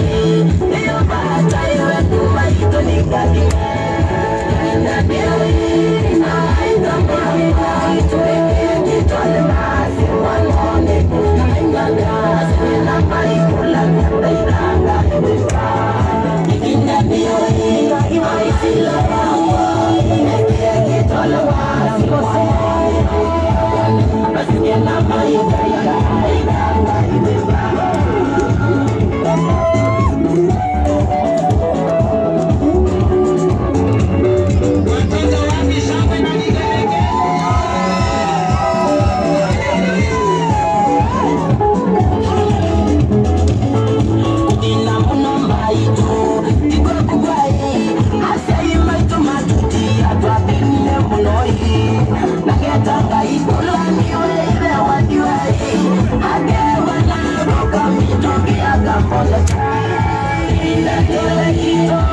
Ndio baadaye wewe kuwaito ningaki I'm on the fire the hill keep